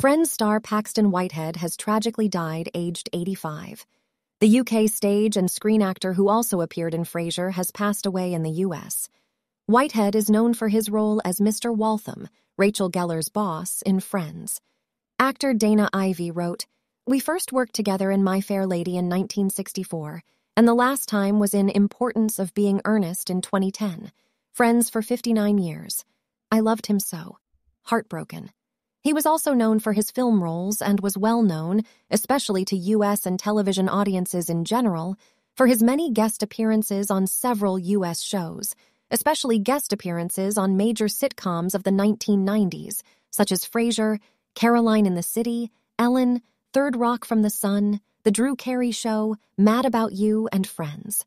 Friends star Paxton Whitehead has tragically died aged 85. The UK stage and screen actor who also appeared in Frasier has passed away in the US. Whitehead is known for his role as Mr. Waltham, Rachel Geller's boss, in Friends. Actor Dana Ivey wrote, We first worked together in My Fair Lady in 1964, and the last time was in Importance of Being Earnest in 2010. Friends for 59 years. I loved him so. Heartbroken. He was also known for his film roles and was well known, especially to U.S. and television audiences in general, for his many guest appearances on several U.S. shows, especially guest appearances on major sitcoms of the 1990s, such as Frasier, Caroline in the City, Ellen, Third Rock from the Sun, The Drew Carey Show, Mad About You, and Friends.